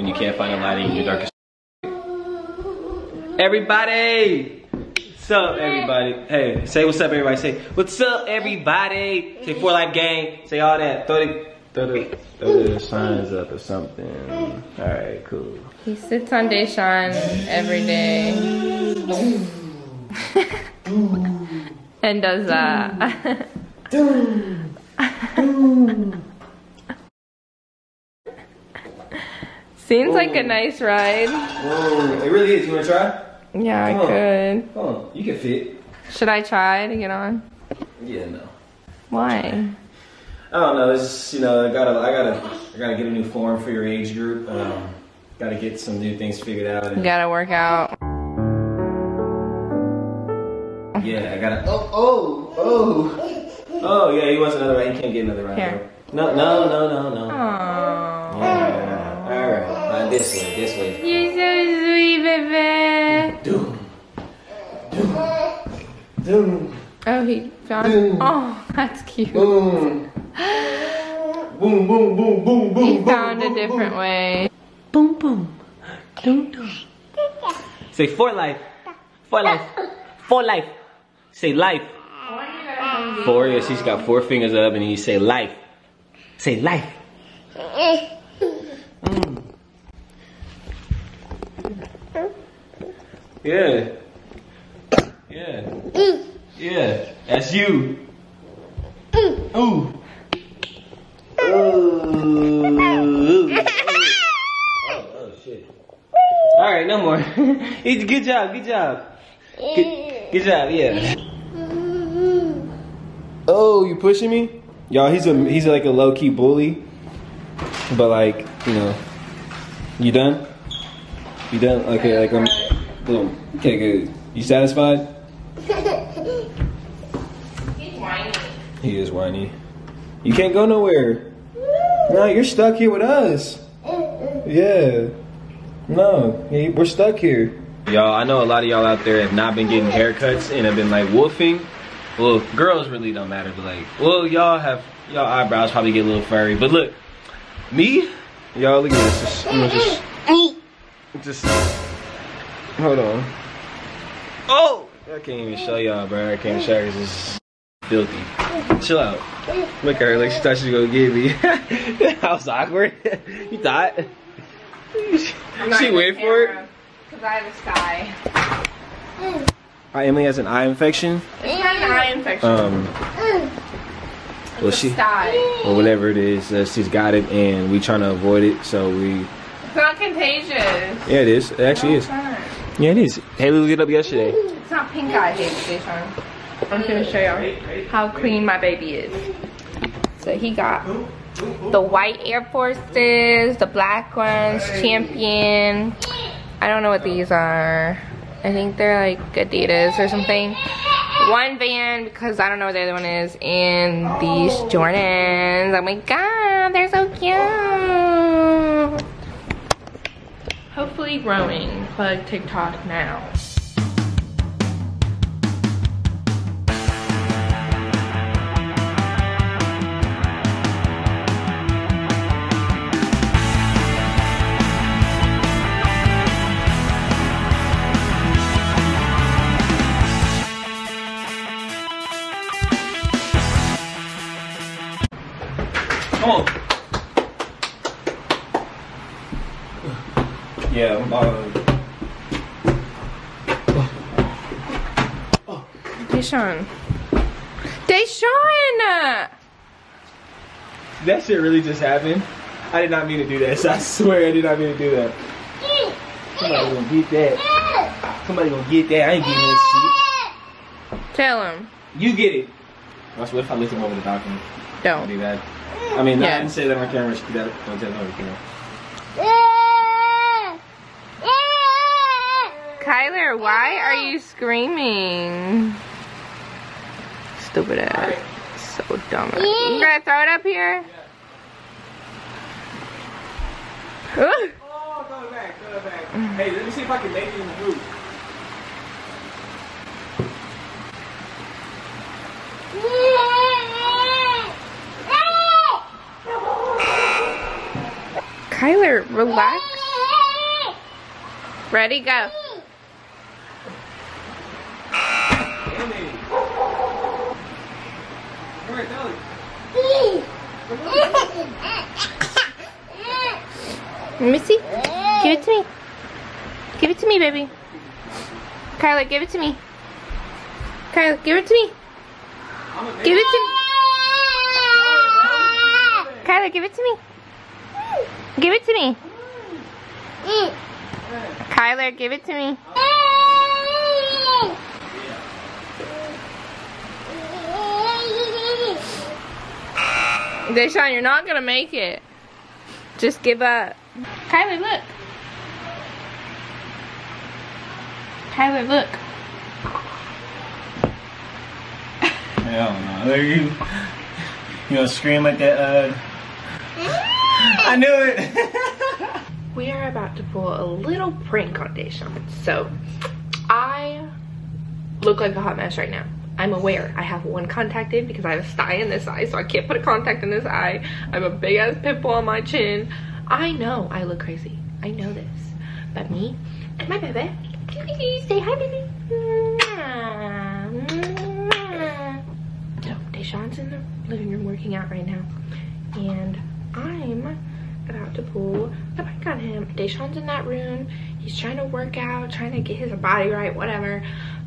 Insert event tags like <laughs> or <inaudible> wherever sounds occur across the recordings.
when you can't find the lighting in your darkest. Everybody! What's up, everybody? Hey, say what's up, everybody. Say what's up, everybody. Say for life gang. Say all that. Throw the, throw the, throw the signs up or something. All right, cool. He sits on Deshaun every day. <laughs> and does that. <laughs> Seems like a nice ride. Whoa, it really is. You wanna try? Yeah, I Come on. could. Oh, you can fit. Should I try to get on? Yeah, no. Why? I don't know. It's just, you know, I gotta, I gotta, I gotta get a new form for your age group. Um, gotta get some new things figured out. You And, gotta work out. yeah, I gotta. Oh, oh, oh, oh, yeah. He wants another round. He can't get another round. Here. No, no, no, no, no. Aww. Yeah. All right. This way, this way. You're so sweet, baby. Doom, doom, doom, Oh, he found. Boom. Oh, that's cute. boom. Boom, boom, boom, boom, boom. He boom, found a different boom. way. Boom, boom. Doom, doom. Say for life. For life. For life. Say life. Four, yes, he's got four fingers up and he say life. Say life. Yeah. Yeah. Yeah. That's you. Ooh. Ooh. Oh, oh shit. All right, no more. <laughs> Good job, good job. Good, good job, yeah. Oh, you pushing me? Y'all, he's a he's like a low key bully, but like you know, you done? You done? Okay, like I'm. Boom. Okay, good. You satisfied? He's whiny. He is whiny. You can't go nowhere. No, you're stuck here with us. Yeah. No, we're stuck here. Y'all, I know a lot of y'all out there have not been getting haircuts and have been like wolfing. Well, girls really don't matter, but like, well, y'all have y'all eyebrows probably get a little furry. But look, me, y'all look at this. Just, I'm gonna just, just hold on. Oh, I can't even show y'all, bro. I can't show you. This is filthy. Chill out. Look at her like she thought she was gonna get me. <laughs> that was awkward. <laughs> you thought? she wait for it. Because I have a sky. Uh, Emily has an eye infection. It's not an eye infection. Um, well, she Sty. or whatever it is, uh, she's got it, and we trying to avoid it. So we, It's not contagious. yeah, it is. It actually is. It's not. Yeah, it is. Haley looked it up yesterday. It's not pink eye Deshaun. I'm gonna show y'all how clean my baby is. So he got the white Air Forces, the black ones, Champion. I don't know what these are. I think they're like Adidas or something. One Van because I don't know what the other one is, and these Jordans. Oh my god, they're so cute. Hopefully growing. Plug TikTok now. Come Yeah, I'm, uh, Deshaun. Deshaun! that shit really just happened. I did not mean to do that. So <laughs> I swear I did not mean to do that. Somebody gonna get that. Somebody gonna get that. I ain't getting that Tell him. You get it. Watch, what if I lift him over the balcony? I'll Don't. do that. I mean, I didn't say that on camera. She that. Don't tell her on camera. Kyler, why are you screaming? Stupid ass. So dumb. You gonna throw it up here? Ugh. Oh, throw it back, throw it back. Hey, let me see if I can make it in the group. Kyler, relax Ready, go. Let me see. Give it to me. Give it to me, baby. Kyla, give it to me. Kyla, give it to me. Give it to me. Kyla, give it to me. Give it to me. Kyler, give it to me. Deshaun, you're not gonna make it. Just give up. Kyler, look. Kyler, look. Hell no. There you. You gonna scream like that? Uh... I knew it. <laughs> we are about to pull a little prank on Deshaun. So, I look like a hot mess right now. I'm aware I have one contact in because I have a sty in this eye, so I can't put a contact in this eye. I have a big ass pimple on my chin. I know I look crazy. I know this. But me and my baby, say hi, baby. So, Deshaun's in the living room working out right now. And I'm about to pull a prank on him. Deshaun's in that room. He's trying to work out, trying to get his body right, whatever.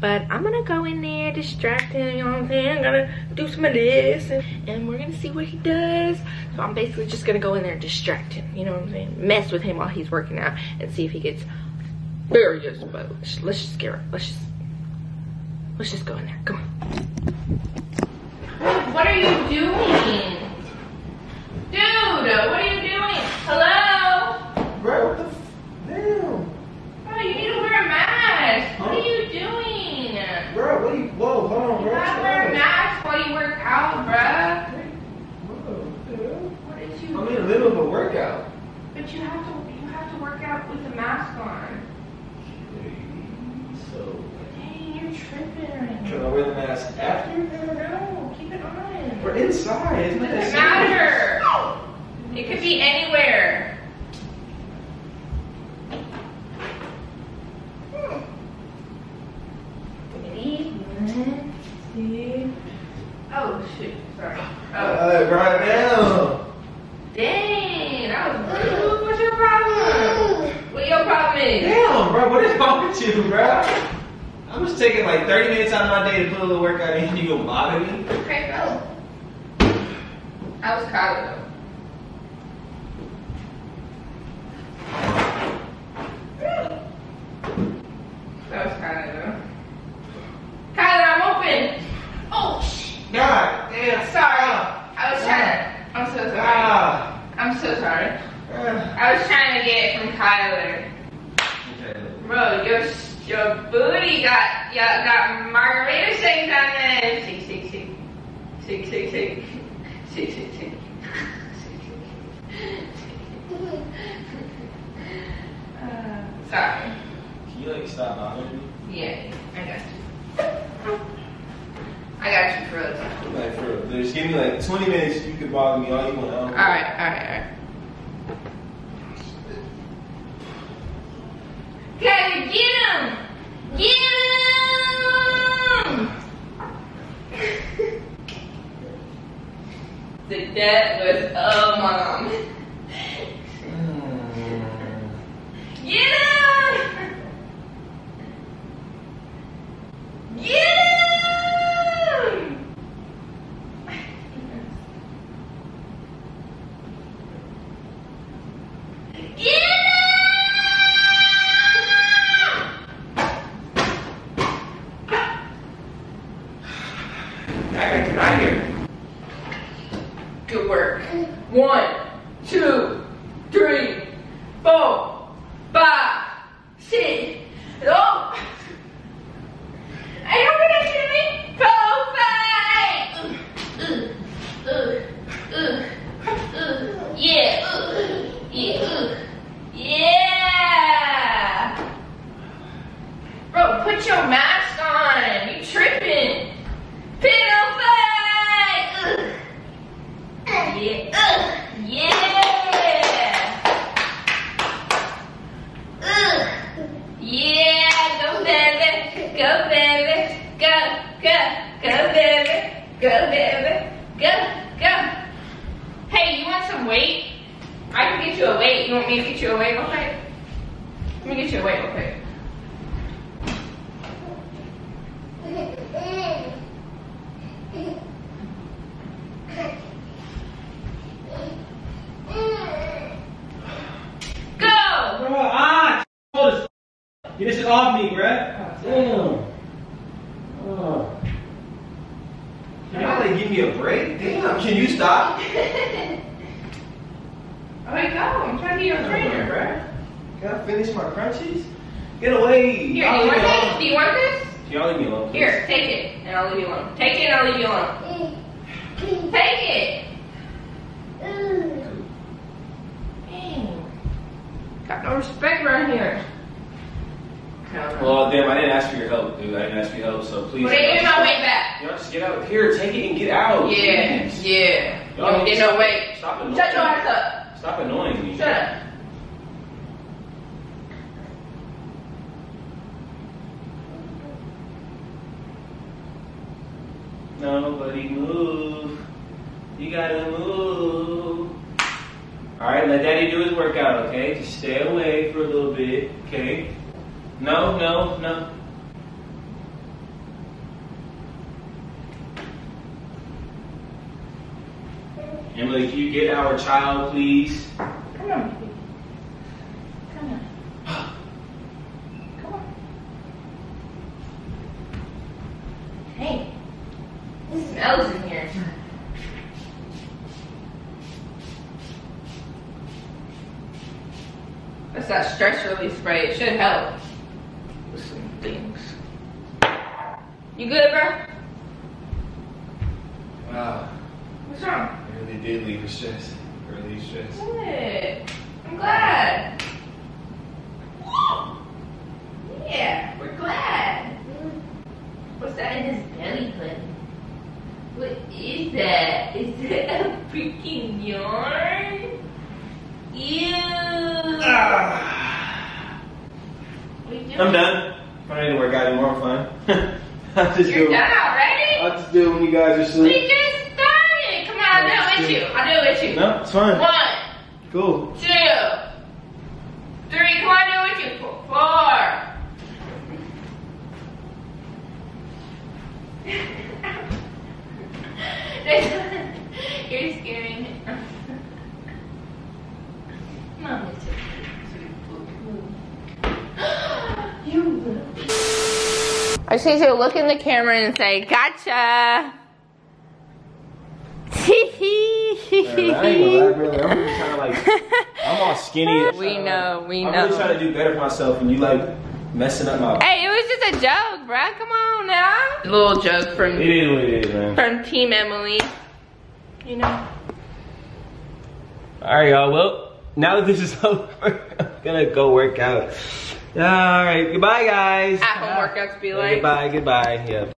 But I'm gonna go in there, distract him, you know what I'm saying? I'm gonna do some of this and, and, we're gonna see what he does. So I'm basically just gonna go in there and distract him, you know what I'm saying? Mess with him while he's working out and see if he gets furious. But let's, just get him. Let's just, let's just go in there. Come on. What are you doing? Dude, what are you doing? Hello? Bro, what the Damn. Bro, you need to wear a mask. Huh? What are you doing? Bro, what are you, whoa, hold on, bro. You gotta wear a mask while you work out, bro. What is you? I'm in the middle of a workout. But you have to, you have to work out with a mask on. So. Dang, you're tripping right now. Should I wear the mask after? No, no, keep it on. We're inside. It doesn't matter. It could be anywhere. Oh shoot, sorry. Oh. Uh, right now. Dang, that was rude. What's your problem? What your problem is? Damn, bro, what is wrong with you, bro? I'm just taking like 30 minutes out of my day to put a little workout in. You gonna bother me? Okay, go. I was Kyler though. That was Kyler though. Kyler, I'm open. Oh, God damn. Sorry. I was trying to. I'm so sorry. Ah. I'm so sorry. Ah. I was trying to get it from Kyler. Okay. Bro, your your booty got got, got margarita shakes on there. Shake, shake, shake. Shake, shake, shake. <laughs> Shake, shake, shake. Uh, <laughs> sorry. Can you like stop bothering me? Yeah, I got you. I got you for real. Like for real. Just give me like 20 minutes. You can bother me all you want. Alright, alright, alright. Gotta get him! Get him! the that was oh mom. Get him! Get him! Get I gotta get out of here. Good work. One, two, three, Are you me? Yeah, yeah, yeah. Bro, put your mask on. You tripping? Yeah. Ugh. weight? I can get you a weight. You want me to get you a weight real quick? Let me get you a weight real quick. Go! Bruh, ah, cold Get this shit off me, bruh. Damn. Oh. Can y'all like give me a break? Damn, can you stop? <laughs> Alright, go. I'm trying to be your trainer. Can I finish my crunchies? Get away. Here, do Y'all you want me this? alone. Do you want this? Y'all leave me alone. please. Here, take it, and I'll leave you alone. Take it, and I'll leave you alone. Take it. Got no respect around here. Well, damn, I didn't ask for your help, dude. I didn't ask for your help, so please. But they give my weight back. Y'all just get out. Here, take it and get out. Yeah, please. yeah. Y'all don't get no weight. Stop annoying Shut your ass up. Stop annoying me. Shut up. Move. You gotta move. Alright, let daddy do his workout, okay? Just stay away for a little bit, okay? No, no, no. Emily, can you get our child, please? Come on, baby. Come on. Come on. Hey. It smells in here. That's that stress relief spray. It should help with some things. You good, bro? Wow, What's wrong? I really did leave the stress. Relieve stress. Good. I'm glad. Yeah, we're glad. What's that in his belly button? What is that? Is that a freaking yarn? Ew. Ah. What you doing? I'm done. I don't need to work out anymore. I'm fine. <laughs> I'll just You're do. done already? I'll just do it when you guys are we asleep. just started. Come on, I'll do it with you. I'll do it with you. No, it's fine. One, Cool. two, three. Come on, do it with you. Four. <laughs> You're scaring me. Mom is You I just need you to look in the camera and say, gotcha. I ain't gonna lie, bro. Like, I'm really trying to like, I'm all skinny. <laughs> We know, we know. I'm really trying to do better for myself, and you like messing up my. Hey, it was just a joke, bruh. Come on now. A Little joke from is what it is, man. from Team Emily. You know. All right, y'all. Well, now that this is <laughs> over, I'm gonna go work out. All right, goodbye, guys. At home workouts be like. Goodbye, goodbye. Yeah.